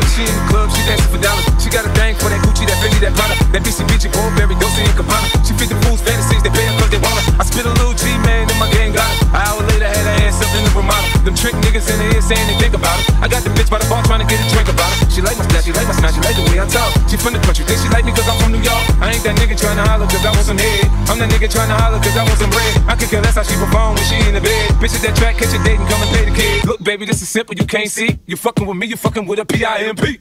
she in the club, she dancing for dollars. She got a thing for that Gucci, that Fendi, that Prada. That BCBG, Burberry, Dolce and Gabbana. She fit the fools' fantasies, they pay her cause they want her. I spit a little G, man, and my gang got it. An hour later, had her ass up in the Ramada. Them trick niggas in the ear saying they think about it. I got the bitch by the bar trying to get a drink about it. She like my style, she like my smile, she like the way I talk. She from the country, think she like me cause I'm from New York. I ain't that nigga trying to holler cause I want some head. I'm that nigga trying to holler cause I want some bread. I can care less how she perform when she in the bed. Bitch at that track, catch a date and come and pay the kid. Baby, this is simple, you can't see. You fucking with me, you fucking with a P-I-M-P.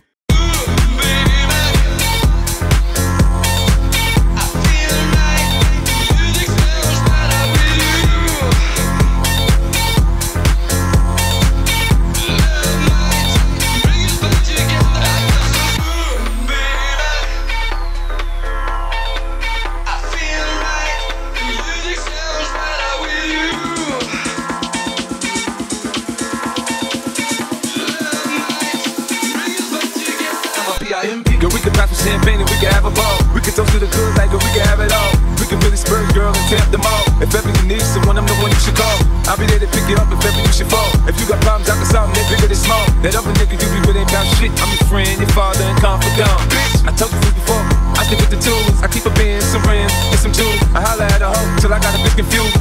Girl, we can pop some champagne and we can have a ball. We can toast to the good like we can have it all. We can really spur girl and tap them all. If ever you need someone, I'm the one you should call. I'll be there to pick you up if ever you should fall. If you got problems, I can solve them, bigger than small. That other nigga you be with ain't about shit. I'm your friend, your father, and confidant. Bitch, I told you before. I stick with the tools. I keep a Benz, some rims, and some jewels. I holla at a hoe till I got a bitch confused.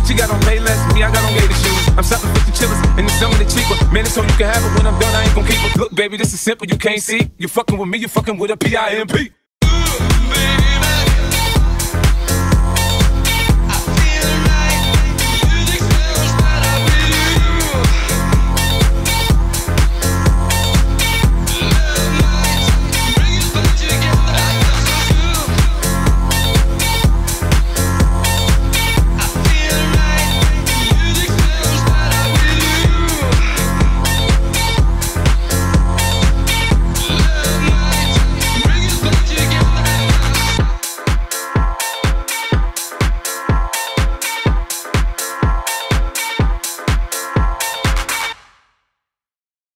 cheaper. Man, it's so you can have it when I'm done, I ain't gon' keep it. Look, baby, this is simple, you can't see. You fucking with me, you fucking with a P-I-M-P. Ooh,